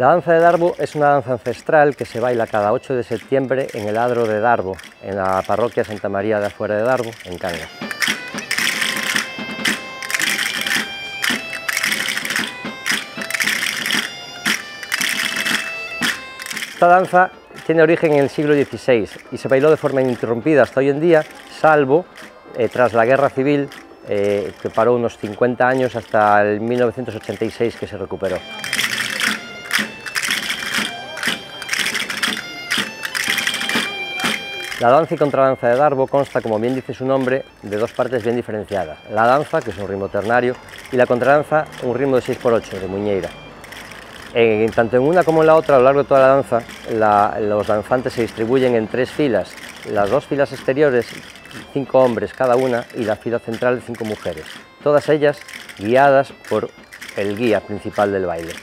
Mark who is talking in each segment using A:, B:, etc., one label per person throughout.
A: La danza de Darbo es una danza ancestral que se baila cada 8 de septiembre en el Adro de Darbo, en la parroquia Santa María de Afuera de Darbo, en Cangas. Esta danza tiene origen en el siglo XVI y se bailó de forma ininterrumpida hasta hoy en día, salvo eh, tras la guerra civil eh, que paró unos 50 años hasta el 1986 que se recuperó. La danza y contradanza de Darbo consta, como bien dice su nombre, de dos partes bien diferenciadas. La danza, que es un ritmo ternario, y la contradanza, un ritmo de 6x8, de muñeira. En, tanto en una como en la otra, a lo largo de toda la danza, los danzantes se distribuyen en tres filas. Las dos filas exteriores, cinco hombres cada una, y la fila central cinco mujeres. Todas ellas guiadas por el guía principal del baile.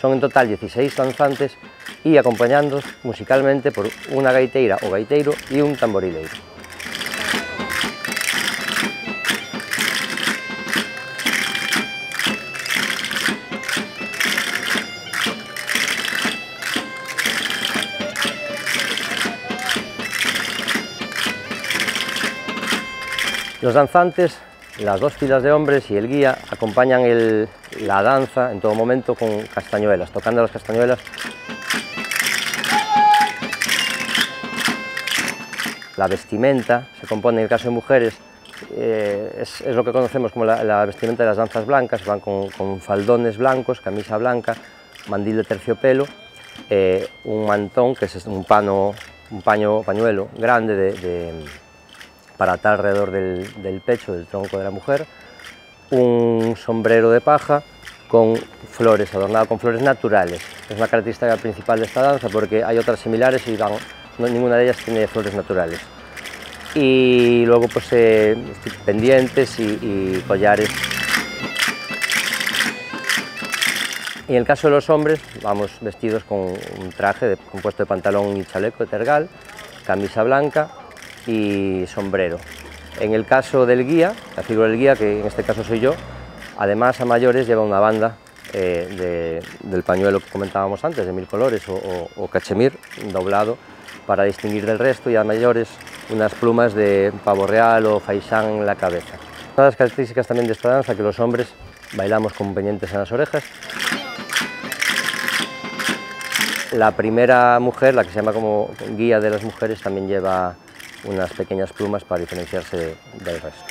A: Son en total 16 danzantes y acompañados musicalmente por una gaiteira o gaiteiro y un tamborileiro. Los danzantes, las dos filas de hombres y el guía acompañan la danza en todo momento con castañuelas, tocando las castañuelas La vestimenta se compone, en el caso de mujeres, eh, es, lo que conocemos como la, vestimenta de las danzas blancas, van con, faldones blancos, camisa blanca, mandil de terciopelo, eh, un mantón, que es un, pano, un paño, pañuelo grande para atar alrededor del, pecho, del tronco de la mujer, un sombrero de paja con flores, adornado con flores naturales. Es una característica principal de esta danza porque hay otras similares y van ninguna de ellas tiene flores naturales. Y luego pues eh, pendientes y, collares. Y en el caso de los hombres, vamos vestidos con un traje compuesto de pantalón y chaleco de tergal, camisa blanca y sombrero. En el caso del guía, la figura del guía, que en este caso soy yo, además a mayores lleva una banda eh, del pañuelo que comentábamos antes, de mil colores, o cachemir doblado para distinguir del resto y a mayores unas plumas de pavo real o faisán en la cabeza. Una de las características también de esta danza que los hombres bailamos con pendientes en las orejas. La primera mujer, la que se llama como guía de las mujeres, también lleva unas pequeñas plumas para diferenciarse del resto.